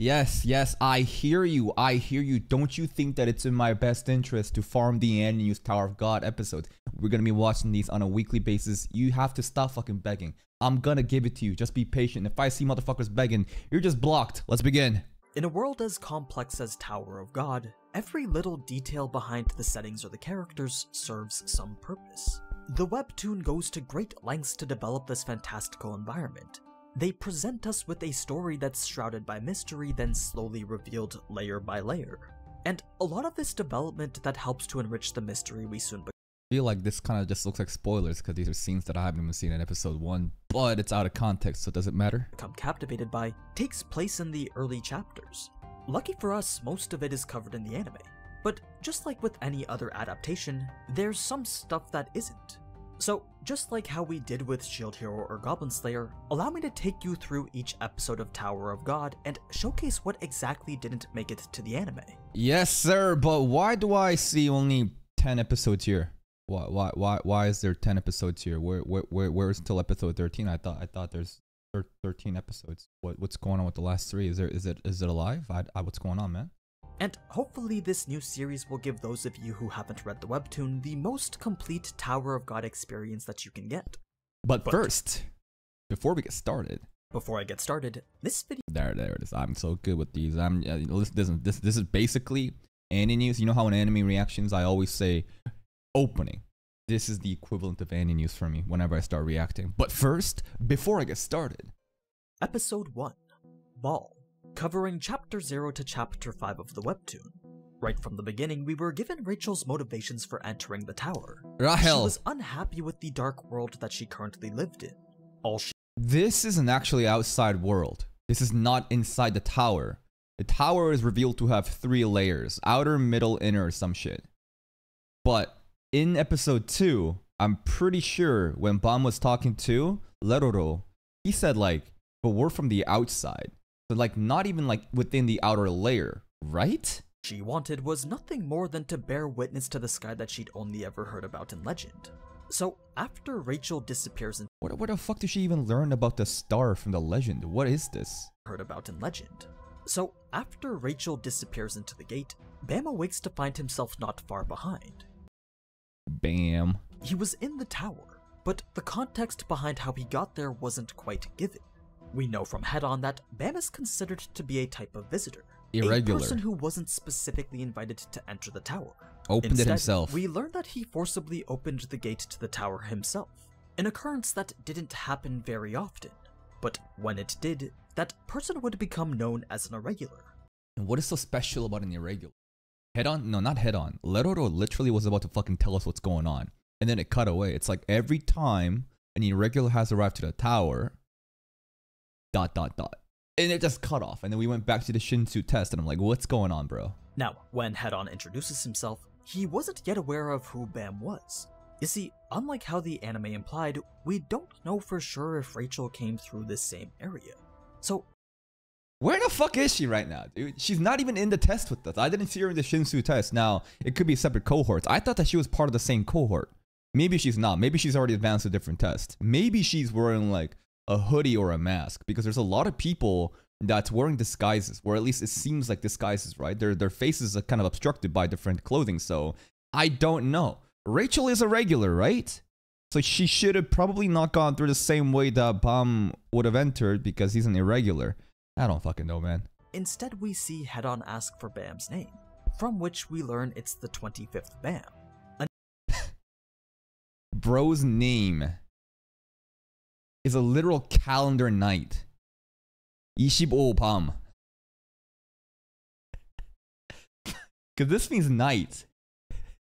Yes, yes, I hear you. I hear you. Don't you think that it's in my best interest to farm the AniNews Tower of God episodes? We're gonna be watching these on a weekly basis. You have to stop fucking begging. I'm gonna give it to you. Just be patient. If I see motherfuckers begging, you're just blocked. Let's begin. In a world as complex as Tower of God, every little detail behind the settings or the characters serves some purpose. The webtoon goes to great lengths to develop this fantastical environment, they present us with a story that's shrouded by mystery, then slowly revealed layer by layer. And a lot of this development that helps to enrich the mystery we soon become. I feel like this kind of just looks like spoilers because these are scenes that I haven't even seen in episode 1, but it's out of context, so does it matter? Become captivated by takes place in the early chapters. Lucky for us, most of it is covered in the anime. But just like with any other adaptation, there's some stuff that isn't. So, just like how we did with Shield Hero or Goblin Slayer, allow me to take you through each episode of Tower of God and showcase what exactly didn't make it to the anime. Yes, sir, but why do I see only 10 episodes here? Why why why why is there 10 episodes here? Where where where where's till episode 13? I thought I thought there's 13 episodes. What what's going on with the last 3? Is there is it is it alive? I, I what's going on, man? And hopefully this new series will give those of you who haven't read the webtoon the most complete Tower of God experience that you can get. But, but first, before we get started, before I get started, this video there there it is. I'm so good with these. I'm uh, this, this this this is basically AniNews. You know how in anime reactions I always say opening. This is the equivalent of AniNews for me whenever I start reacting. But first, before I get started, episode 1 Ball covering chapter 0 to chapter 5 of the webtoon. Right from the beginning, we were given Rachel's motivations for entering the tower. Rahel. She was unhappy with the dark world that she currently lived in. All she This is an actually outside world. This is not inside the tower. The tower is revealed to have three layers. Outer, middle, inner, or some shit. But in episode 2, I'm pretty sure when Bam was talking to Leroro, he said like, but we're from the outside but like not even like within the outer layer, right? She wanted was nothing more than to bear witness to the sky that she'd only ever heard about in legend. So after Rachel disappears in what, what the fuck did she even learn about the star from the legend? What is this? Heard about in legend. So after Rachel disappears into the gate, Bam awakes to find himself not far behind. Bam. He was in the tower, but the context behind how he got there wasn't quite given. We know from Head On that Bam is considered to be a type of visitor. Irregular. A person who wasn't specifically invited to enter the tower. Opened Instead, it himself. We learn that he forcibly opened the gate to the tower himself. An occurrence that didn't happen very often. But when it did, that person would become known as an irregular. And what is so special about an irregular? Head on? No, not head on. Leroro literally was about to fucking tell us what's going on. And then it cut away. It's like every time an irregular has arrived to the tower, dot dot dot. And it just cut off. And then we went back to the Shinsu test, and I'm like, what's going on, bro? Now, when Head-On introduces himself, he wasn't yet aware of who Bam was. You see, unlike how the anime implied, we don't know for sure if Rachel came through this same area. So, where the fuck is she right now, dude? She's not even in the test with us. I didn't see her in the Shinsu test. Now, it could be separate cohorts. I thought that she was part of the same cohort. Maybe she's not. Maybe she's already advanced a different test. Maybe she's wearing like a hoodie or a mask because there's a lot of people that's wearing disguises, or at least it seems like disguises, right? Their their faces are kind of obstructed by different clothing, so I don't know. Rachel is a regular, right? So she should have probably not gone through the same way that Bam would have entered because he's an irregular. I don't fucking know, man. Instead, we see Head On ask for Bam's name, from which we learn it's the 25th Bam. Bro's name is a literal calendar night. 25 밤. Because this means night.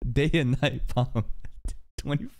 Day and night palm. 25.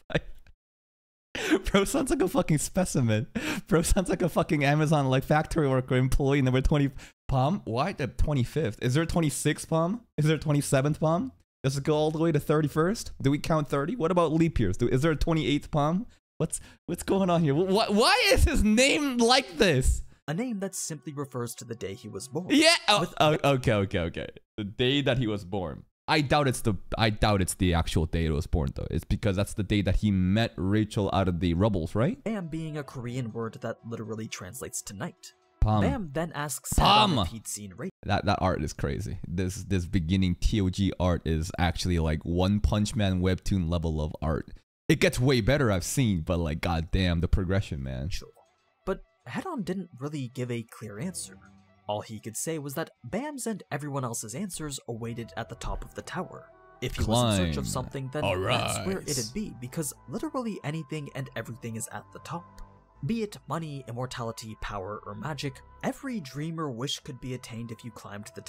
Bro sounds like a fucking specimen. Bro sounds like a fucking Amazon like factory worker employee number 20 palm. Why the 25th? Is there a 26th palm? Is there a 27th palm? Does it go all the way to 31st? Do we count 30? What about leap years? Do, Is there a 28th palm? What's what's going on here? Why, why is his name like this? A name that simply refers to the day he was born. Yeah. Oh, oh, okay, okay, okay. The day that he was born. I doubt it's the I doubt it's the actual day he was born though. It's because that's the day that he met Rachel out of the rubbles, right? And being a Korean word that literally translates to night. Palm. Bam then asks. Head-On if he'd seen Rachel. That that art is crazy. This this beginning TOG art is actually like One Punch Man webtoon level of art. It gets way better I've seen, but like goddamn the progression, man. Sure. But Head-On didn't really give a clear answer. All he could say was that Bam's and everyone else's answers awaited at the top of the tower. If he was in search of something, then All that's where it'd be, because literally anything and everything is at the top. Be it money, immortality, power, or magic, every dream or wish could be attained if you climbed the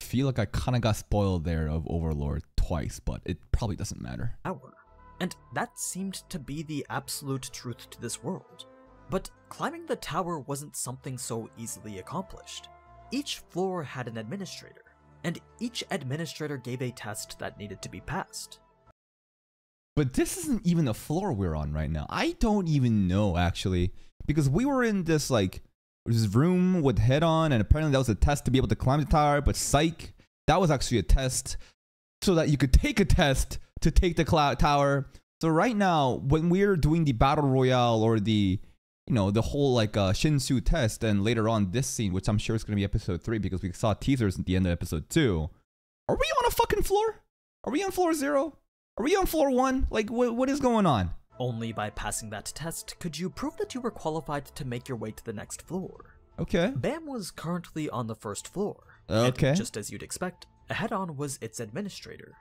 I feel like I kind of got spoiled there of Overlord twice, but it probably doesn't matter. tower. And that seemed to be the absolute truth to this world. But climbing the tower wasn't something so easily accomplished. Each floor had an administrator, and each administrator gave a test that needed to be passed. But this isn't even the floor we're on right now. I don't even know actually, because we were in this like this room with head on, and apparently that was a test to be able to climb the tower. But psych, that was actually a test so that you could take a test to take the cloud tower. So right now, when we're doing the battle royale or the you know the whole like uh, Shinsu test, and later on this scene, which I'm sure is gonna be episode three because we saw teasers at the end of episode two. Are we on a fucking floor? Are we on floor zero? Are we on floor one? Like, what, what is going on? Only by passing that test could you prove that you were qualified to make your way to the next floor. Okay. BAM was currently on the first floor. Okay. just as you'd expect, Head On was its administrator.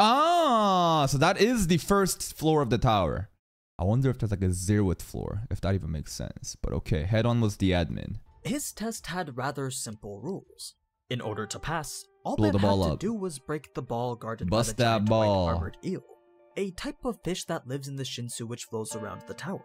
Ah, so that is the first floor of the tower. I wonder if there's like a zeroth floor, if that even makes sense. But okay, head on was the admin. His test had rather simple rules. In order to pass, all Blow ball had to up. do was break the ball guarded Bust by the that giant ball. white armored eel, a type of fish that lives in the Shinsu which flows around the tower.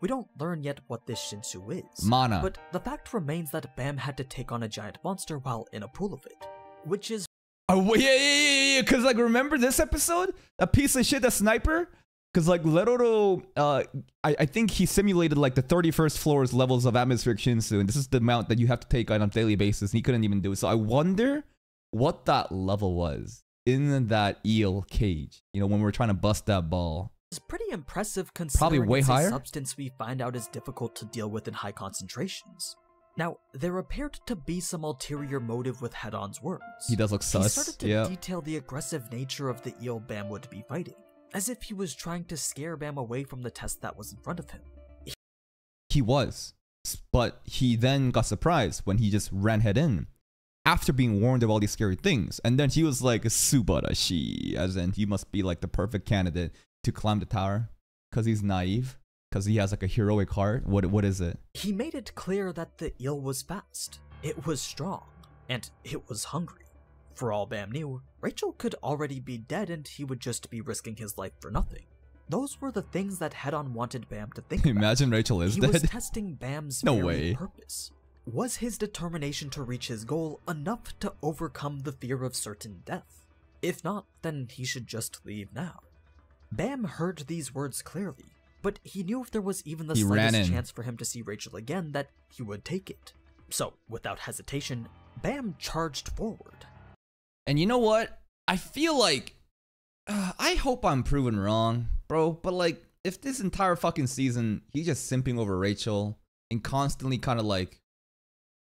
We don't learn yet what this Shinsu is, Mana. but the fact remains that Bam had to take on a giant monster while in a pool of it, which is Oh yeah, yeah, yeah, yeah. Cause like, remember this episode? A piece of shit, that sniper. Cause like Leroro, uh, I, I think he simulated like the 31st floor's levels of atmospheric Shinsu, and this is the amount that you have to take on a daily basis. And he couldn't even do it. So I wonder what that level was in that eel cage. You know, when we were trying to bust that ball. It's pretty impressive considering way it's higher? a substance we find out is difficult to deal with in high concentrations. Now, there appeared to be some ulterior motive with Head-On's words. He does look sus. He started to Yeah. detail the aggressive nature of the eel Bam would be fighting, as if he was trying to scare Bam away from the test that was in front of him. He was. But he then got surprised when he just ran head in after being warned of all these scary things. And then he was like, Subarashi, as in he must be like the perfect candidate to climb the tower because he's naive, because he has like a heroic heart. What What is it? He made it clear that the eel was fast, it was strong, and it was hungry. For all Bam knew, Rachel could already be dead and he would just be risking his life for nothing. Those were the things that Head-On wanted Bam to think about. Imagine Rachel is he was testing Bam's No way. purpose. Was his determination to reach his goal enough to overcome the fear of certain death? If not, then he should just leave now. Bam heard these words clearly, but he knew if there was even the He slightest chance for him to see Rachel again that he would take it. So, without hesitation, Bam charged forward. And you know what? I feel like uh, I hope I'm proven wrong, bro. But like, if this entire fucking season he's just simping over Rachel and constantly kind of like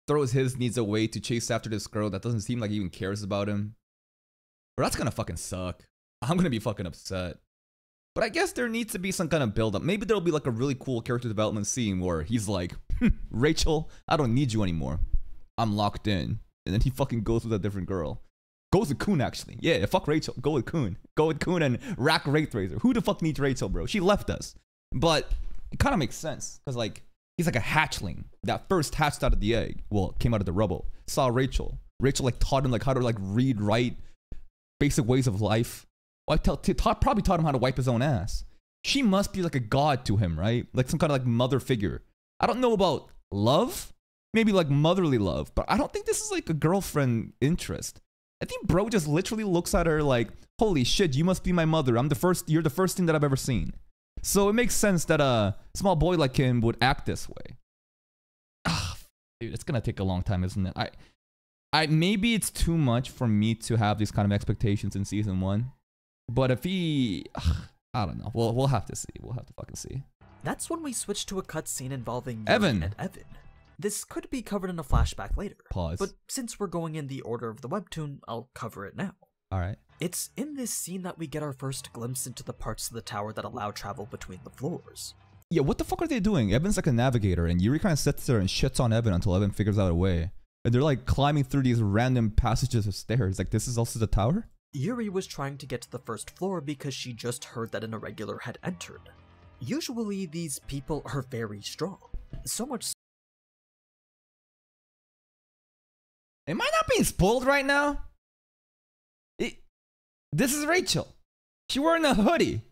throws his needs away to chase after this girl that doesn't seem like he even cares about him, bro, that's gonna fucking suck. I'm gonna be fucking upset. But I guess there needs to be some kind of build up. Maybe there'll be like a really cool character development scene where he's like, "Hmm, Rachel, I don't need you anymore. I'm locked in. And then he fucking goes with a different girl. Goes with Khun actually. Yeah, fuck Rachel. Go with Khun. Go with Khun and Rak Wraithraiser. Who the fuck needs Rachel, bro? She left us. But it kind of makes sense because like he's like a hatchling that first hatched out of the egg. Well, came out of the rubble. Saw Rachel. Rachel like taught him like how to like read, write, basic ways of life. I tell, taught, probably taught him how to wipe his own ass. She must be like a god to him, right? Like some kind of like mother figure. I don't know about love, maybe like motherly love, but I don't think this is like a girlfriend interest. I think bro just literally looks at her like, "Holy shit, you must be my mother. I'm the first. You're the first thing that I've ever seen." So it makes sense that a small boy like him would act this way. Ah, dude, it's gonna take a long time, isn't it? I, I maybe it's too much for me to have these kind of expectations in season one, but if he, I don't know. We'll we'll have to see. We'll have to fucking see. That's when we switch to a cutscene involving Yuri Evan. and Evan. This could be covered in a flashback later. Pause. But since we're going in the order of the webtoon, I'll cover it now. All right. It's in this scene that we get our first glimpse into the parts of the tower that allow travel between the floors. Yeah, what the fuck are they doing? Evan's like a navigator, and Yuri kind of sits there and shits on Evan until Evan figures out a way. And they're like climbing through these random passages of stairs. Like, this is also the tower? Yuri was trying to get to the first floor because she just heard that an irregular had entered. Usually, these people are very strong. So much Am I not being spoiled right now? It, this is Rachel. She wearing a hoodie.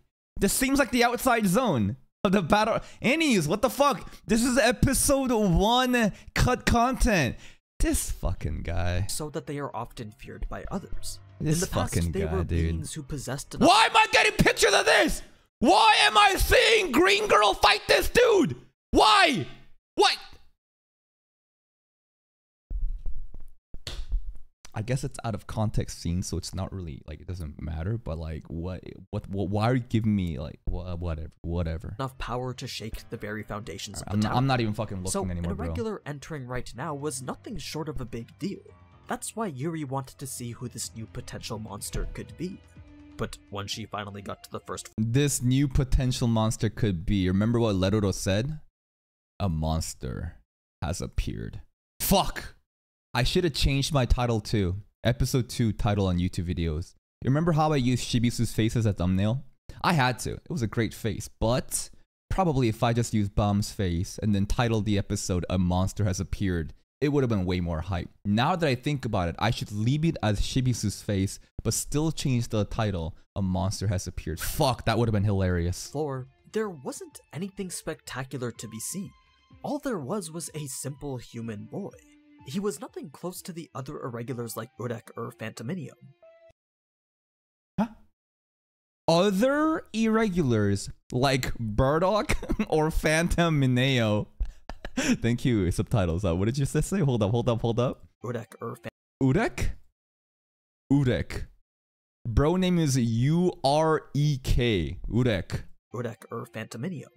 This seems like the outside zone of the battle. Anyways, what the fuck? This is episode one cut content. This fucking guy. so that they are often feared by others. This In the past, fucking they guy, were dude. beings who possessed enough Why am I getting pictures of this? Why am I seeing Green Girl fight this dude? Why? What? I guess it's out of context scene, so it's not really like it doesn't matter. But like, what? What? what why are you giving me like wha- whatever? Whatever. enough power to shake the very foundations of I'm the not, tower. I'm not even fucking looking so anymore, an bro. irregular entering right now was nothing short of a big deal. That's why Yuri wanted to see who this new potential monster could be. But when she finally got to the first This new potential monster could be. Remember what Leroro said? A monster has appeared. Fuck! I should have changed my title too. Episode 2 title on YouTube videos. You remember how I used Shibisu's face as a thumbnail? I had to. It was a great face. But probably if I just used Bam's face and then titled the episode A Monster Has Appeared, it would have been way more hype. Now that I think about it, I should leave it as Shibisu's face, but still change the title A Monster Has Appeared. Fuck, that would have been hilarious. floor, there wasn't anything spectacular to be seen. All there was was a simple human boy. He was nothing close to the other irregulars like Urek or Phantaminum. Huh? Other irregulars like Burdock or Phantom Mineo. Thank you, subtitles. Uh, what did you say? Hold up, hold up, hold up. Urek or Urek? Urek. Bro name is U R E K. Urek. Urek or Phantaminum.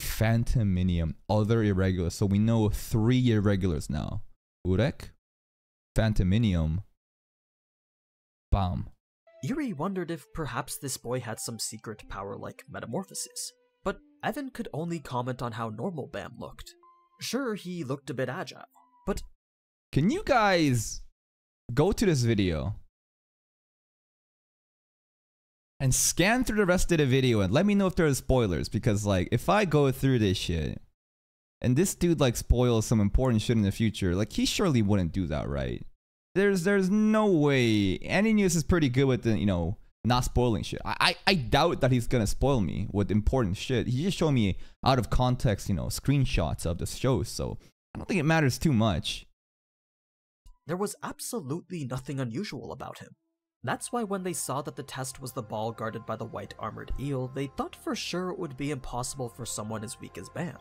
Phantaminum. Other irregulars. So we know three irregulars now. Urek, Phantaminum, Bam. Yuri wondered if perhaps this boy had some secret power like metamorphosis, but Evan could only comment on how normal Bam looked. Sure, he looked a bit agile, but Can you guys go to this video and scan through the rest of the video and let me know if there are spoilers? Because like if I go through this shit and this dude like spoils some important shit in the future, like he surely wouldn't do that, right? There's there's no way. AniNews is pretty good with the you know not spoiling shit. I, I I doubt that he's gonna spoil me with important shit. He just showed me out of context, you know, screenshots of the show, so I don't think it matters too much. there was absolutely nothing unusual about him. That's why when they saw that the test was the ball guarded by the white armored eel, they thought for sure it would be impossible for someone as weak as Bam.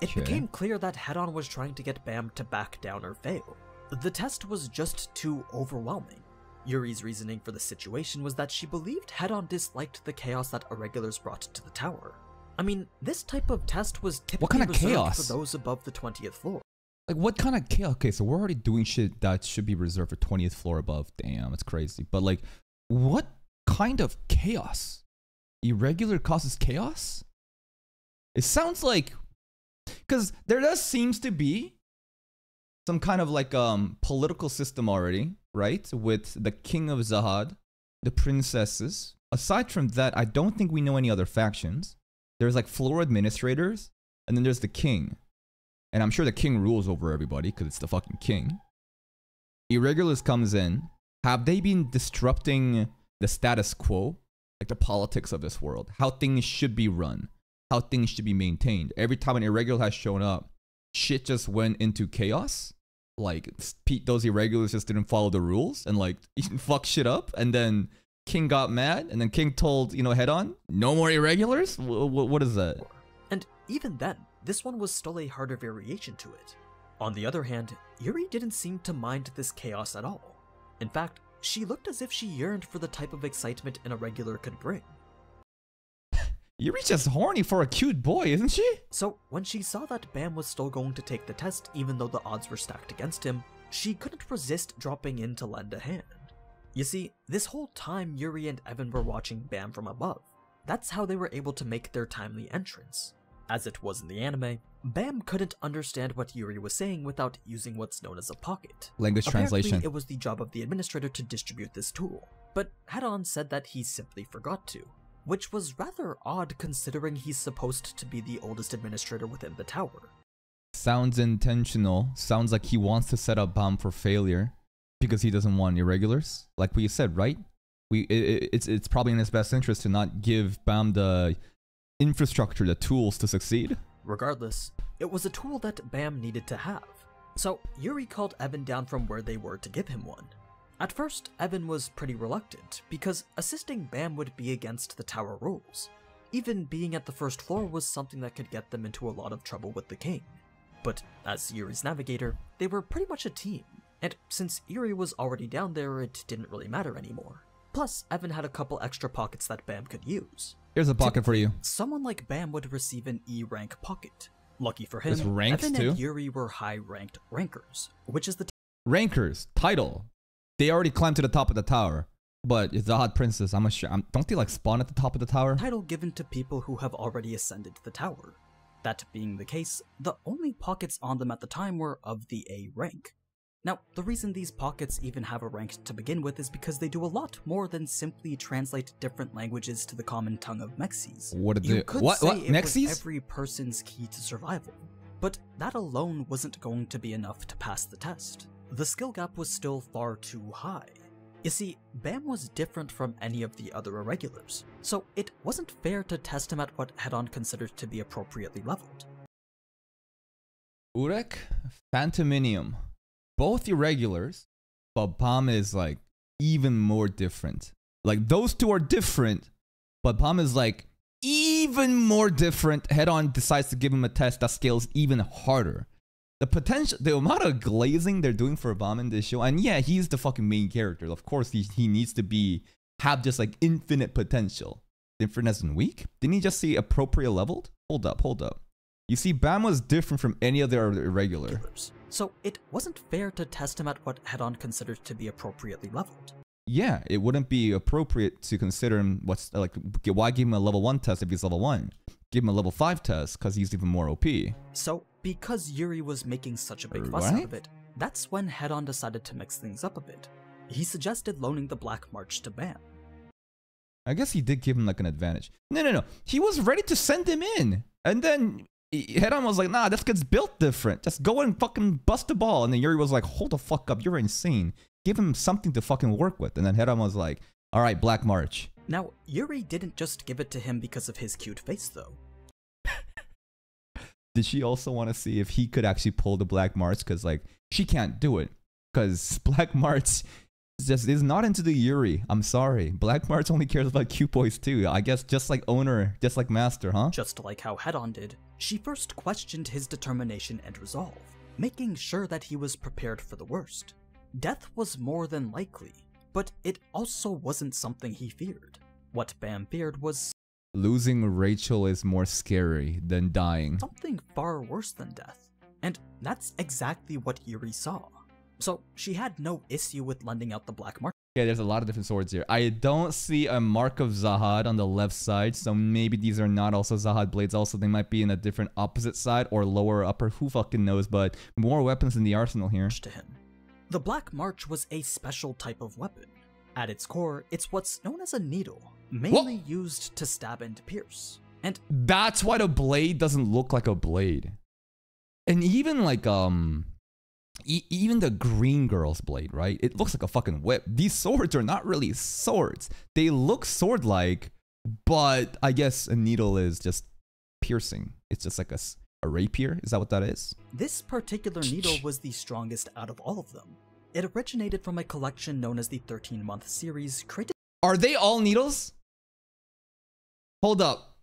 It Sure. became clear that Head-On was trying to get Bam to back down or fail. The test was just too overwhelming. Yuri's reasoning for the situation was that she believed Head-On disliked the chaos that irregulars brought to the tower. I mean, this type of test was typically kind of reserved chaos? for those above the 20th floor. Like what kind of chaos? Okay, so we're already doing shit that should be reserved for 20th floor above. Damn, it's crazy. But like, what kind of chaos? Irregular causes chaos? It sounds like, because there does seems to be some kind of like um political system already, right? With the king of Zahad, the princesses. Aside from that, I don't think we know any other factions. There's like floor administrators, and then there's the king. And I'm sure the king rules over everybody because it's the fucking king. Irregulars comes in. Have they been disrupting the status quo? Like the politics of this world? How things should be run? How things should be maintained? Every time an irregular has shown up, shit just went into chaos. Like Pete, those irregulars just didn't follow the rules and like fuck shit up. And then King got mad, and then King told you know head on, no more irregulars. Wh- wh- what is that? And even then, this one was still a harder variation to it. On the other hand, Yuri didn't seem to mind this chaos at all. In fact, she looked as if she yearned for the type of excitement an irregular could bring. Yuri's just horny for a cute boy, isn't she? So, when she saw that Bam was still going to take the test even though the odds were stacked against him, she couldn't resist dropping in to lend a hand. You see, this whole time Yuri and Evan were watching Bam from above. That's how they were able to make their timely entrance. As it was in the anime, Bam couldn't understand what Yuri was saying without using what's known as a pocket. Language Apparently, translation. it was the job of the administrator to distribute this tool, but Head-On said that he simply forgot to, which was rather odd considering he's supposed to be the oldest administrator within the tower. Sounds intentional. Sounds like he wants to set up Bam for failure because he doesn't want irregulars. Like we said, right? We it, it- it's it's probably in his best interest to not give Bam the infrastructure, the tools to succeed. Regardless, it was a tool that Bam needed to have. So, Yuri called Evan down from where they were to give him one. At first, Evan was pretty reluctant, because assisting Bam would be against the tower rules. Even being at the first floor was something that could get them into a lot of trouble with the king. But as Yuri's navigator, they were pretty much a team, and since Yuri was already down there, it didn't really matter anymore. Plus, Evan had a couple extra pockets that Bam could use. Here's a pocket for you. Someone like Bam would receive an E rank pocket. Lucky for him, Evan too? and Yuri were high ranked rankers, which is the Rankers, title. They already climbed to the top of the tower. But it's the hot princess. I'm a sure. I'm, don't they like spawn at the top of the tower? title given to people who have already ascended the tower. That being the case, the only pockets on them at the time were of the A rank. Now, the reason these pockets even have a rank to begin with is because they do a lot more than simply translate different languages to the common tongue of Mexes. What did You they? could What? say What? it Mexes? was every person's key to survival, but that alone wasn't going to be enough to pass the test. The skill gap was still far too high. You see, Bam was different from any of the other irregulars, so it wasn't fair to test him at what Head-On considered to be appropriately leveled. Urek, Phantaminum. Both irregulars, but Palm is like even more different. Like those two are different, but Palm is like even more different. Head on decides to give him a test that scales even harder. The potential, the amount of glazing they're doing for Bam in this show, and yeah, he's the fucking main character. Of course, he, he needs to be have just like infinite potential. Different as in weak? Didn't he just see appropriate leveled? Hold up, hold up. You see, Bam was different from any other irregular. So it wasn't fair to test him at what Head-On considered to be appropriately leveled. Yeah, it wouldn't be appropriate to consider him what's like. Why give him a level one test if he's level one? Give him a level five test because he's even more OP. So, because Yuri was making such a big fuss out of it, that's when Head-On decided to mix things up a bit. He suggested loaning the Black March to Bam. I guess he did give him like an advantage. No, no, no. He was ready to send him in, and then Head On was like, "Nah, this gets built different. Just go and fucking bust the ball." And then Yuri was like, "Hold the fuck up, you're insane. Give him something to fucking work with." And then Head On was like, "All right, Black March." Now, Yuri didn't just give it to him because of his cute face, though. Did she also want to see if he could actually pull the Black March? Because like she can't do it. Because Black March is just is not into the Yuri. I'm sorry. Black March only cares about cute boys too. I guess just like owner, just like master, huh? Just like how Head-On did, she first questioned his determination and resolve, making sure that he was prepared for the worst. Death was more than likely, but it also wasn't something he feared. What Bam feared was Losing Rachel is more scary than dying. something far worse than death. And that's exactly what Yuri saw. So she had no issue with lending out the Black March Yeah, there's a lot of different swords here. I don't see a mark of Zahad on the left side, so maybe these are not also Zahad blades. Also, they might be in a different opposite side or lower upper. Who fucking knows? But more weapons in the arsenal here. to him. The Black March was a special type of weapon. At its core, it's what's known as a needle, mainly used to stab and pierce. And That's why the blade doesn't look like a blade. And even like um e- even the green girl's blade, right? It looks like a fucking whip. These swords are not really swords. They look sword like, but I guess a needle is just piercing. It's just like a a rapier. Is that what that is? this particular needle was the strongest out of all of them. It originated from a collection known as the 13 month series, created Are they all needles? Hold up.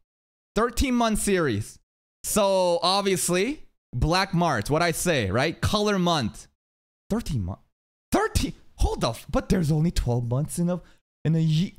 13 month series. So obviously, Black March, what I say, right? Color month. 13 month. 13. Hold up. But there's only 12 months in a in a year.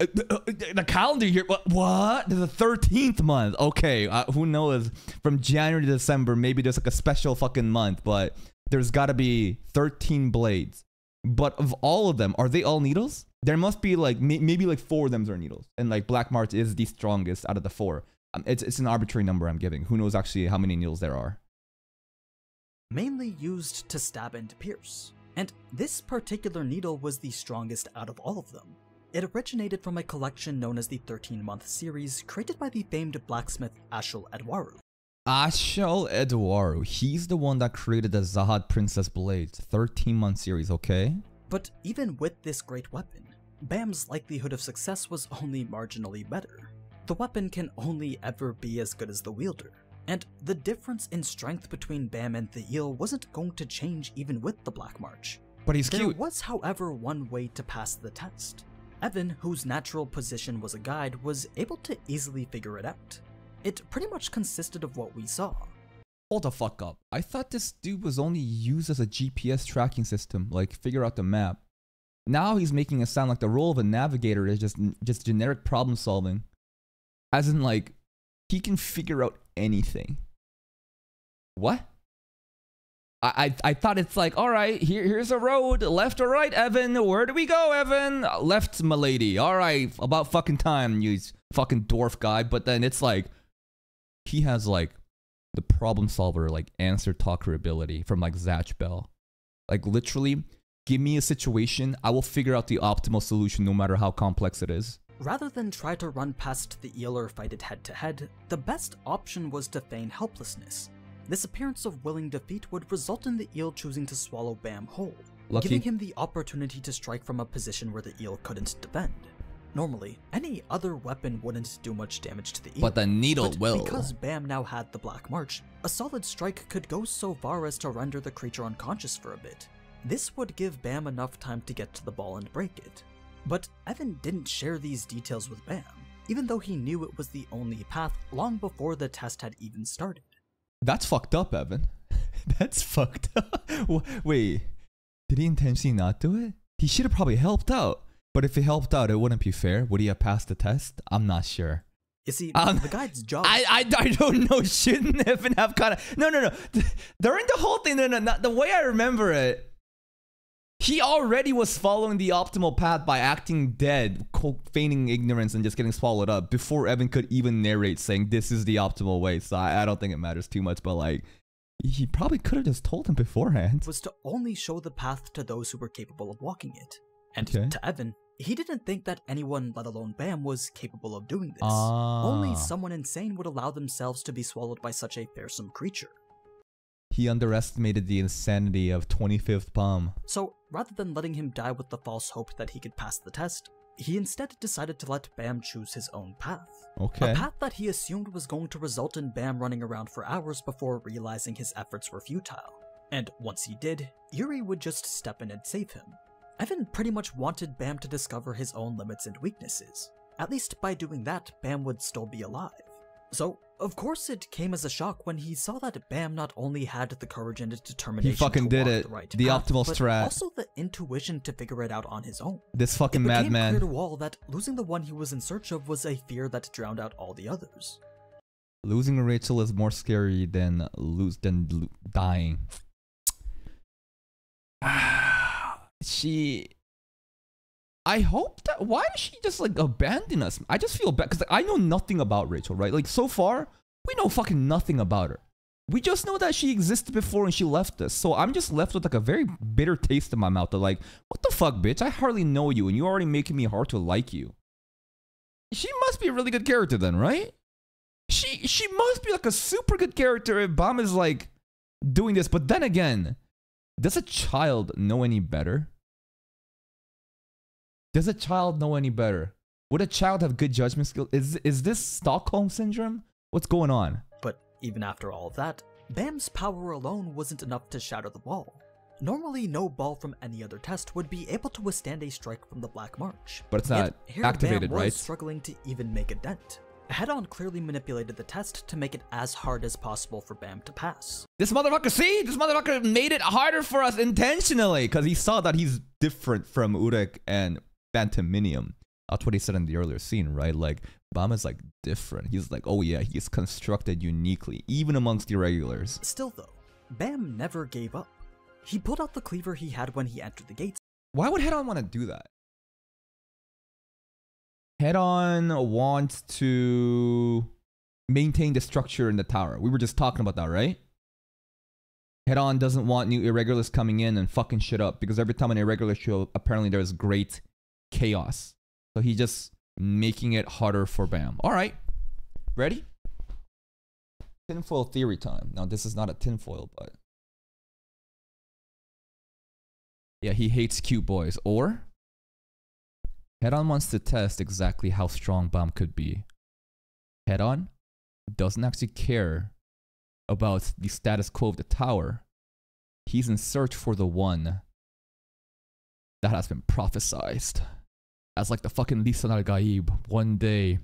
uh, uh, the calendar year. What? The thirteenth month. Okay. Uh, who knows? From January to December, maybe there's like a special fucking month, but there's got to be thirteen blades. But of all of them, are they all needles? There must be like may- maybe like four of them are needles, and like Black March is the strongest out of the four. Um, it's it's an arbitrary number I'm giving. Who knows actually how many needles there are? Mainly used to stab and pierce. And this particular needle was the strongest out of all of them. It originated from a collection known as the 13 month series created by the famed blacksmith Ashel Edwaru. Ashel Edwaru. He's the one that created the Zahad Princess Blades 13 month series. Okay. But even with this great weapon, Bam's likelihood of success was only marginally better. The weapon can only ever be as good as the wielder, and the difference in strength between Bam and the eel wasn't going to change even with the Black March. But he's There cute. was, however, one way to pass the test. Evan, whose natural position was a guide, was able to easily figure it out. It pretty much consisted of what we saw. Hold the fuck up. I thought this dude was only used as a GPS tracking system, like figure out the map. Now he's making it sound like the role of a navigator is just just generic problem solving. As in like he can figure out anything. What? I, I, thought it's like, all right, here, here's a road, left or right, Evan. Where do we go, Evan? Left, milady. All right, about fucking time, you fucking dwarf guy. But then it's like, he has like the problem solver like answer talker ability from like Zatch Bell. Like literally, give me a situation, I will figure out the optimal solution no matter how complex it is. Rather than try to run past the eel or fight it head to head, the best option was to feign helplessness. This appearance of willing defeat would result in the eel choosing to swallow Bam whole, Lucky. giving him the opportunity to strike from a position where the eel couldn't defend. Normally, any other weapon wouldn't do much damage to the eel. But the needle But will. Because Bam now had the Black March, a solid strike could go so far as to render the creature unconscious for a bit. This would give Bam enough time to get to the ball and break it. But Evan didn't share these details with Bam, even though he knew it was the only path long before the test had even started. That's fucked up, Evan. That's fucked up. Wait, did he intentionally not do it? He should have probably helped out. But if he helped out, it wouldn't be fair. Would he have passed the test? I'm not sure. You see, Um, the guide's job. I, I, I don't know. Shouldn't Evan have kind of no no no during the whole thing no no not the way I remember it. He already was following the optimal path by acting dead, feigning ignorance, and just getting swallowed up before Evan could even narrate saying this is the optimal way. So I, I don't think it matters too much. But like, he probably could have just told him beforehand. was to only show the path to those who were capable of walking it. And Okay. to Evan, he didn't think that anyone, let alone Bam, was capable of doing this. Ah. Only someone insane would allow themselves to be swallowed by such a fearsome creature. He underestimated the insanity of 25th Palm. So, rather than letting him die with the false hope that he could pass the test, he instead decided to let Bam choose his own path. Okay. A path that he assumed was going to result in Bam running around for hours before realizing his efforts were futile. And once he did, Yuri would just step in and save him. Evan pretty much wanted Bam to discover his own limits and weaknesses. At least by doing that, Bam would still be alive. So, of course, it came as a shock when he saw that Bam not only had the courage and determination fucking to did walk it. the, right The path, optimal but strat. also the intuition to figure it out on his own. This fucking It became clear madman. to all that losing the one he was in search of was a fear that drowned out all the others. Losing Rachel is more scary than lose than lo- dying. she. I hope that. Why does she just like abandon us? I just feel bad because like, I know nothing about Rachel, right? Like so far, we know fucking nothing about her. We just know that she existed before and she left us. So I'm just left with like a very bitter taste in my mouth. Of like, what the fuck, bitch? I hardly know you, and you're already making me hard to like you. She must be a really good character then, right? she she must be like a super good character if Bam is like doing this. But then again, does a child know any better? Does a child know any better? Would a child have good judgment skills? Is is this Stockholm syndrome? What's going on? But even after all of that, Bam's power alone wasn't enough to shatter the wall. Normally, no ball from any other test would be able to withstand a strike from the Black March. But it's Yet, not here activated, Bam was right? struggling to even make a dent. Head-On clearly manipulated the test to make it as hard as possible for Bam to pass. This motherfucker, see, this motherfucker made it harder for us intentionally because he saw that he's different from Urek and Phantaminum. That's what he said in the earlier scene, right? Like Bam is like different. He's like, oh yeah, he's constructed uniquely, even amongst the regulars. Still, though, Bam never gave up. He pulled out the cleaver he had when he entered the gates Why would Head On want to do that? Head On wants to maintain the structure in the tower. We were just talking about that, right? Head On doesn't want new irregulars coming in and fucking shit up because every time an irregular show, apparently there's great chaos. So he's just making it harder for Bam. All right, ready? Tinfoil theory time. Now this is not a tinfoil, but yeah, he hates cute boys. Or Head On wants to test exactly how strong Bam could be. Head On doesn't actually care about the status quo of the tower. He's in search for the one that has been prophesized. As like the fucking Lisan al Gaib, one day,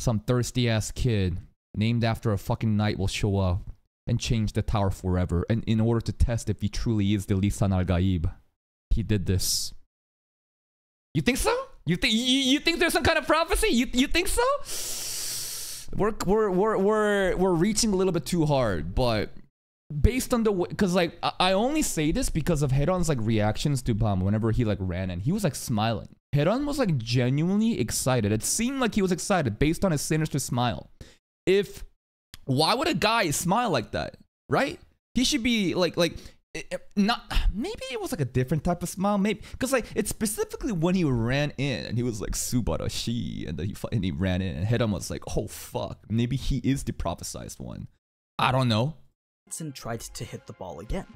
some thirsty ass kid named after a fucking knight will show up and change the tower forever. And in order to test if he truly is the Lisan al Gaib, he did this. You think so? You think you, you think there's some kind of prophecy? You you think so? We're we're we're we're we're reaching a little bit too hard, but based on the because like I, I only say this because of Head-On's like reactions to Bam whenever he like ran and he was like smiling. Head-On was like genuinely excited. It seemed like he was excited based on his sinister smile. If why would a guy smile like that, right? He should be like like it- it- not maybe it was like a different type of smile maybe because like it's specifically when he ran in and he was like subarashi and then he and he ran in and Head-On was like oh fuck maybe he is the prophesized one I don't know and tried to hit the ball again,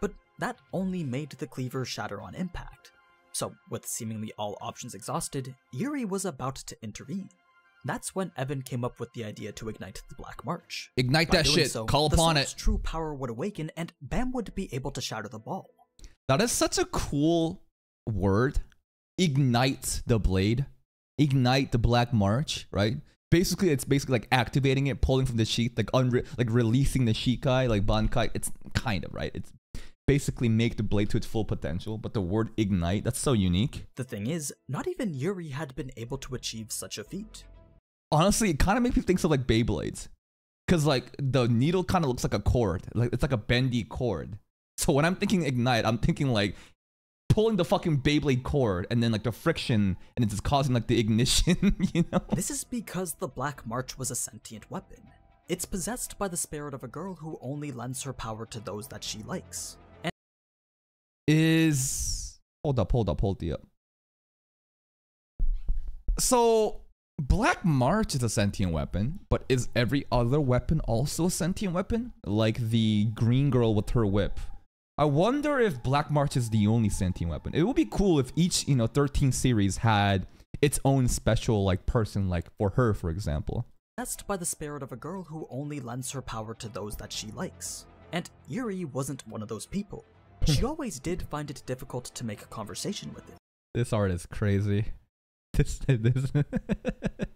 but that only made the cleaver shatter on impact. So, with seemingly all options exhausted, Yuri was about to intervene. That's when Evan came up with the idea to ignite the Black March. ignite By that shit. so, call upon it. True power would awaken, and Bam would be able to shatter the ball. that is such a cool word. Ignite the blade. Ignite the black march right? Basically it's basically like activating it pulling from the sheath like unre- like releasing the shikai like bankai. It's kind of right? It's basically make the blade to its full potential but the word ignite that's so unique The thing is, not even Yuri had been able to achieve such a feat. honestly it kind of makes me think of like beyblades because like the needle kind of looks like a cord like it's like a bendy cord so when i'm thinking ignite i'm thinking like pulling the fucking beyblade cord and then like the friction and it's just causing like the ignition you know This is because the Black March was a sentient weapon. It's possessed by the spirit of a girl who only lends her power to those that she likes. Is hold up hold up hold the up so black march is a sentient weapon but is every other weapon also a sentient weapon like the green girl with her whip i wonder if black march is the only sentient weapon it would be cool if each you know 13 series had its own special like person like for her for example possessed by the spirit of a girl who only lends her power to those that she likes. And Yuri wasn't one of those people. She always did find it difficult to make a conversation with it. this art is crazy this, this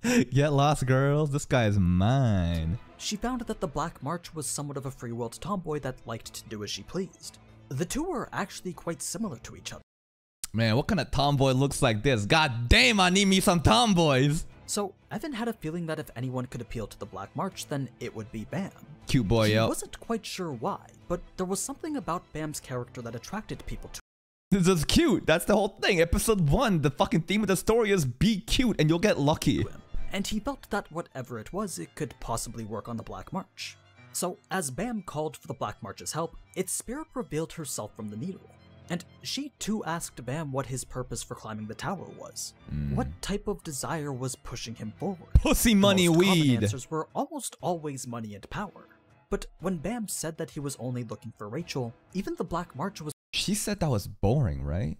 get lost girls this guy is mine She found that the Black March was somewhat of a free-willed tomboy that liked to do as she pleased. The two were actually quite similar to each other. Man, what kind of tomboy looks like this? God damn, I need me some tomboys. So, Evan had a feeling that if anyone could appeal to the Black March, then it would be Bam. Cute boy, he yo. wasn't quite sure why, but there was something about Bam's character that attracted people to This is cute. That's the whole thing. Episode one, the fucking theme of the story is be cute and you'll get lucky. and he felt that whatever it was, it could possibly work on the Black March. So, as Bam called for the Black March's help, its spirit revealed herself from the needle. And she too asked Bam what his purpose for climbing the tower was. Hmm. What type of desire was pushing him forward? Pussy The money most common weed. answers were almost always money and power. But when Bam said that he was only looking for Rachel, even the Black March was She said that was boring, right?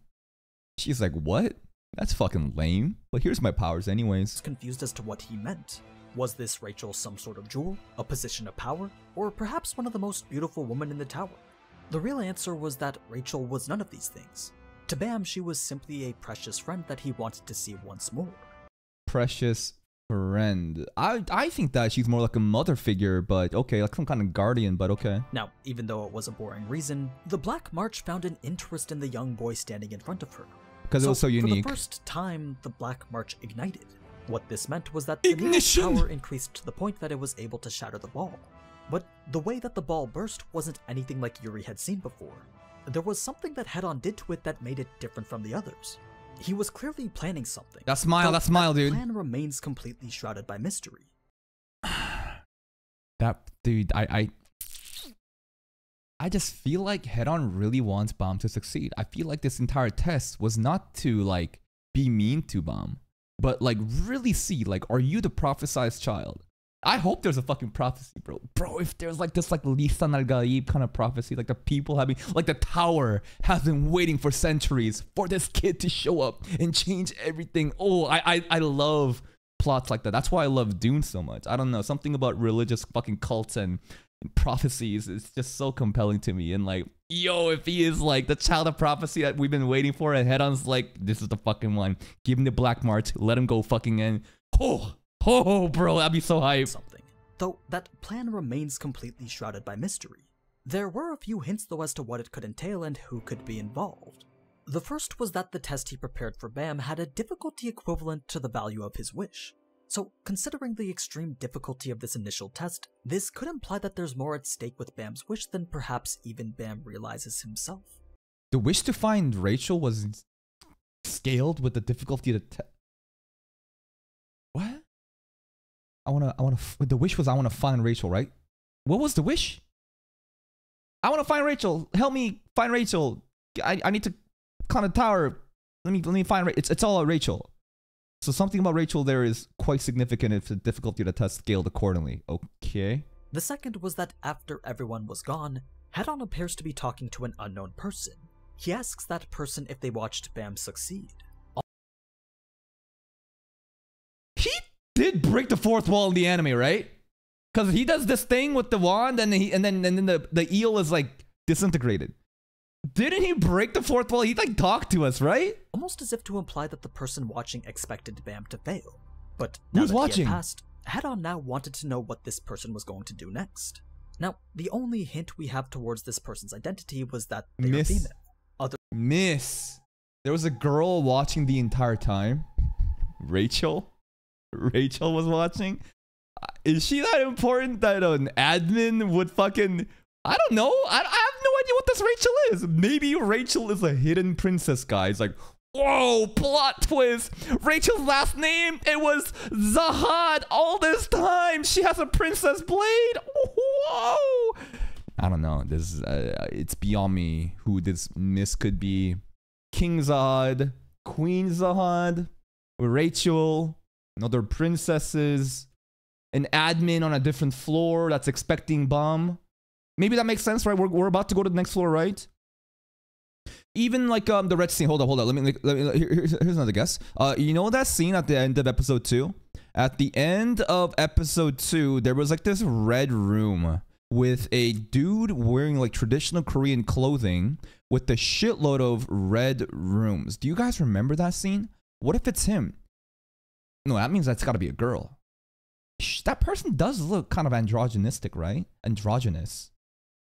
She's like, what? That's fucking lame. But here's my powers anyways. confused as to what he meant. Was this Rachel some sort of jewel, a position of power, or perhaps one of the most beautiful women in the tower? The real answer was that Rachel was none of these things. To Bam, she was simply a precious friend that he wanted to see once more. Precious friend. I I think that she's more like a mother figure, but okay, like some kind of guardian, but okay. Now, even though it was a boring reason, the Black March found an interest in the young boy standing in front of her. because it was so unique. For the first time, the Black March ignited. What this meant was that the Ignition! power increased to the point that it was able to shatter the ball. But the way that the ball burst wasn't anything like Yuri had seen before. There was something that Head-On did to it that made it different from the others. He was clearly planning something. That smile, that smile, dude. The plan remains completely shrouded by mystery. That dude, I I I just feel like Head-On really wants Bam to succeed. I feel like this entire test was not to like be mean to Bam, but like really see like are you the prophesized child? I hope there's a fucking prophecy, bro. Bro, if there's like this like Lisan al kind of prophecy, like the people having like the tower has been waiting for centuries for this kid to show up and change everything. Oh, I I, I love plots like that. That's why I love Dune so much. I don't know, something about religious fucking cults and prophecies is just so compelling to me. And like, yo, if he is like the child of prophecy that we've been waiting for, and Head-On's like, this is the fucking one. Give him the black march, let him go fucking in. Oh, oh, bro, that'd be so hype. something. Though that plan remains completely shrouded by mystery. There were a few hints though as to what it could entail and who could be involved. The first was that the test he prepared for Bam had a difficulty equivalent to the value of his wish. So, considering the extreme difficulty of this initial test, this could imply that there's more at stake with Bam's wish than perhaps even Bam realizes himself. The wish to find Rachel was scaled with the difficulty to. Te- I wanna, I wanna. The wish was I wanna find Rachel, right? What was the wish? I wanna find Rachel. Help me find Rachel. I, I need to climb a tower. Let me, let me find. It's, it's all about Rachel. So something about Rachel there is quite significant if the difficulty of the test scaled accordingly. Okay. The second was that after everyone was gone, Head-On appears to be talking to an unknown person. He asks that person if they watched Bam succeed. Did break the fourth wall in the anime, right? Because he does this thing with the wand, and he and then and then the, the eel is like disintegrated. Didn't he break the fourth wall? He like talked to us, right? almost as if to imply that the person watching expected Bam to fail. But now Who's that watching? he had passed, Head-On now wanted to know what this person was going to do next. Now, the only hint we have towards this person's identity was that they Miss. female. Other Miss, there was a girl watching the entire time. Rachel, Rachel was watching. Uh, Is she that important that an admin would fucking? I don't know. I, I have no idea what this Rachel is. Maybe Rachel is a hidden princess, guys. Like, whoa, plot twist. Rachel's last name it was Zahad all this time. She has a princess blade. Whoa. I don't know. This is, uh, it's beyond me who this miss could be. King Zahad, Queen Zahad, Rachel, another princesses, an admin on a different floor that's expecting Bam. Maybe that makes sense, right? We're, we're about to go to the next floor, right? Even like um the red scene. Hold up, hold up. Let me, let me here- here's, here's another guess. Uh, you know that scene at the end of episode two? At the end of episode two, there was like this red room with a dude wearing like traditional Korean clothing with a shitload of red rooms. Do you guys remember that scene? What if it's him? No, that means that's got to be a girl. That person does look kind of androgynistic, right? Androgynous.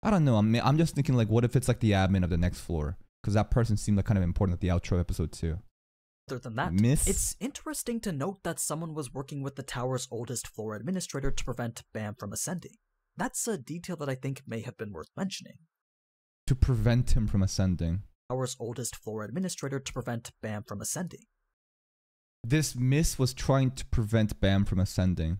I don't know. I'm I'm just thinking like, what if it's like the admin of the next floor? Because that person seemed like kind of important at the outro episode too. Other than that, Miss? it's interesting to note that someone was working with the tower's oldest floor administrator to prevent Bam from ascending. That's a detail that I think may have been worth mentioning. To prevent him from ascending. Tower's oldest floor administrator to prevent Bam from ascending. This miss was trying to prevent Bam from ascending,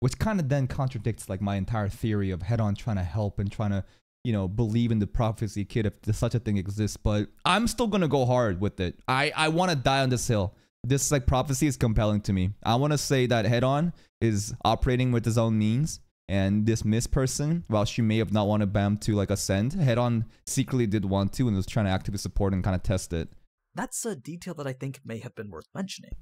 which kind of then contradicts like my entire theory of Head-On trying to help and trying to, you know, believe in the prophecy kid if such a thing exists. But I'm still gonna go hard with it. I I want to die on this hill. This like prophecy is compelling to me. I want to say that Head-On is operating with his own means. And this Miss person, while she may have not wanted Bam to like ascend, Head-On secretly did want to and was trying to actively support and kind of test it. That's a detail that I think may have been worth mentioning.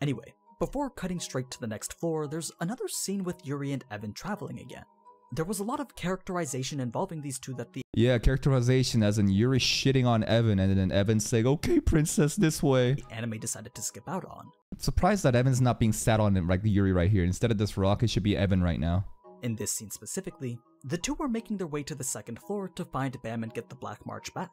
Anyway, before cutting straight to the next floor, there's another scene with Yuri and Evan traveling again. There was a lot of characterization involving these two that the Yeah, characterization as in Yuri shitting on Evan and then Evan saying, okay, princess, this way. The anime decided to skip out on. I'm surprised that Evan's not being sat on like the Yuri right here. Instead of this rock, it should be Evan right now. In this scene specifically, the two are making their way to the second floor to find Bam and get the Black March back.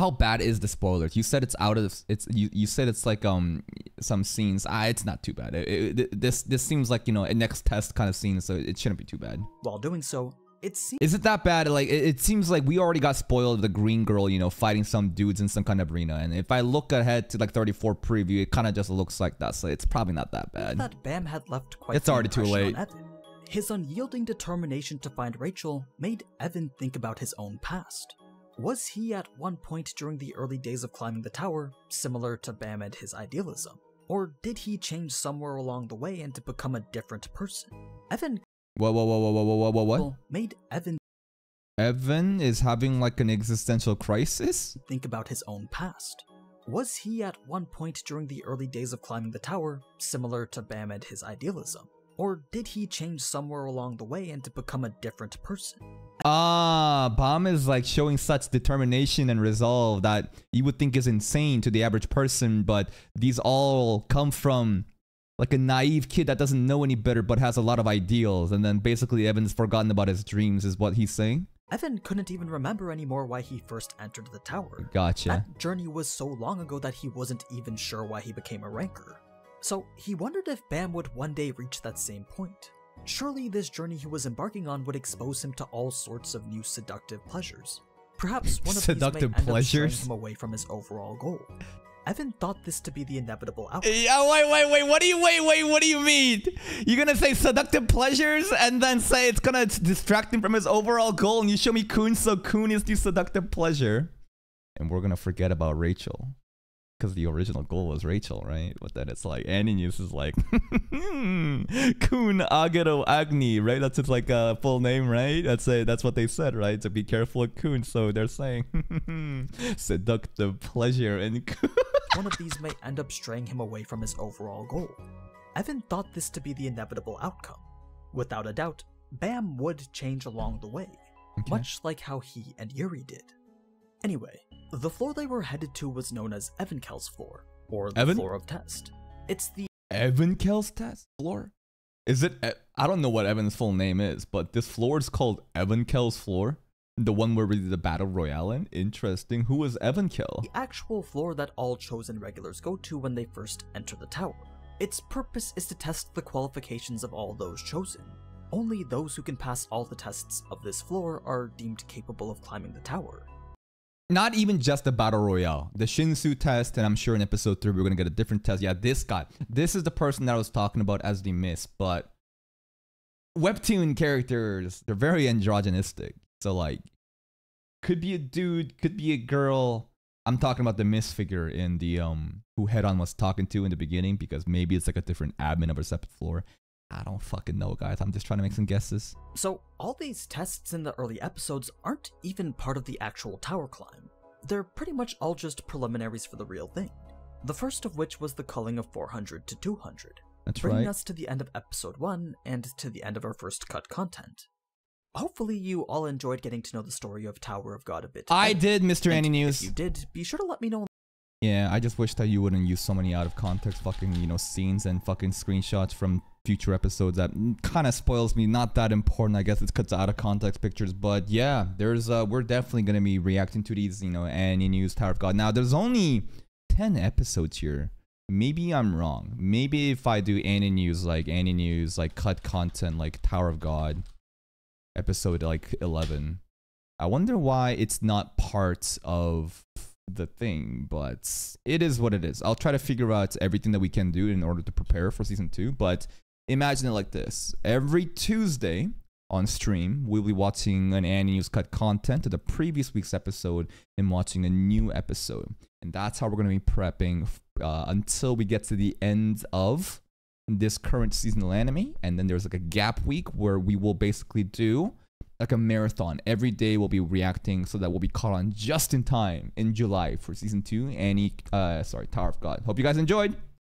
How bad is the spoilers? You said it's out of it's you, you said it's like um some scenes. Ah, it's not too bad. It, it, this this seems like you know a next test kind of scene, so it shouldn't be too bad. While doing so, it seems Is it that bad? Like it, it seems like we already got spoiled of the green girl, you know, fighting some dudes in some kind of arena. And if I look ahead to like 34 preview, it kind of just looks like that. So it's probably not that bad. that Bam had left quite It's already too late. His unyielding determination to find Rachel made Evan think about his own past. Was he at one point during the early days of climbing the tower similar to Bam and his idealism? Or did he change somewhere along the way and to become a different person? Evan Whoa, whoa, whoa, whoa, whoa, whoa, whoa, what? made Evan Evan is having like an existential crisis. think about his own past. Was he at one point during the early days of climbing the tower similar to Bam and his idealism? Or did he change somewhere along the way and to become a different person? Ah, Bam is like showing such determination and resolve that you would think is insane to the average person, but these all come from like a naive kid that doesn't know any better but has a lot of ideals, and then basically Evan's forgotten about his dreams, is what he's saying. Evan couldn't even remember anymore why he first entered the tower. Gotcha. That journey was so long ago that he wasn't even sure why he became a ranker. So he wondered if Bam would one day reach that same point. Surely this journey he was embarking on would expose him to all sorts of new seductive pleasures. Perhaps one of Seductive these may end up pleasures? him away from his overall goal. Evan thought this to be the inevitable outcome. Yeah, wait, wait, wait. What do you wait, wait? What do you mean? You're gonna say seductive pleasures and then say it's gonna distract him from his overall goal, and you show me Khun, so Khun is the seductive pleasure, and we're gonna forget about Rachel, because the original goal was Rachel, right? But then it's like AniNews is like Khun Aguero Agni, right? That's its like a full name, right? That's it. That's what they said, right? To be careful of Khun, so they're saying seductive pleasure and one of these may end up straying him away from his overall goal. Evan thought this to be the inevitable outcome. Without a doubt, Bam would change along the way, Okay. much like how he and Yuri did. Anyway, the floor they were headed to was known as Evankhell's floor, or the Evan? floor of test. It's the Evan Kell's test floor? Is it? Eh, I don't know what Evan's full name is, but this floor is called Evan Kell's floor. The one where we did the battle royale in. Interesting. Who was Evan Kell? the actual floor that all chosen regulars go to when they first enter the tower. Its purpose is to test the qualifications of all those chosen. Only those who can pass all the tests of this floor are deemed capable of climbing the tower. Not even just the battle royale. The Shinsu test, and I'm sure in episode three we're gonna get a different test. Yeah, this guy. This is the person that I was talking about as the miss, but webtoon characters they're very androgynistic. So like, could be a dude, could be a girl. I'm talking about the miss figure in the um who Head-On was talking to in the beginning because maybe it's like a different admin of a separate floor. I don't fucking know, guys. I'm just trying to make some guesses. So, all these tests in the early episodes aren't even part of the actual tower climb. They're pretty much all just preliminaries for the real thing. The first of which was the culling of 400 to 200, That's bringing right. us to the end of episode 1 and to the end of our first cut content. Hopefully, you all enjoyed getting to know the story of Tower of God a bit. I better. did, Mr. And Annie If News. you did, be sure to let me know Yeah, I just wish that you wouldn't use so many out of context fucking, you know, scenes and fucking screenshots from future episodes that kind of spoils me. Not that important, I guess it's cuts out of context pictures, but yeah, there's uh we're definitely to be reacting to these, you know, AniNews Tower of God. Now, there's only 10 episodes here. Maybe I'm wrong. Maybe if I do AniNews like AniNews like cut content like Tower of God episode like 11. I wonder why it's not part of the thing, but it is what it is. I'll try to figure out everything that we can do in order to prepare for season two. But imagine it like this every Tuesday on stream, we'll be watching an AniNews Cut content to the previous week's episode and watching a new episode. And that's how we're going to be prepping uh, until we get to the end of this current seasonal anime. And then there's like a gap week where we will basically do like a marathon. Every day we'll be reacting so that we'll be caught on just in time in July for season two. Annie, uh, sorry, Tower of God. Hope you guys enjoyed.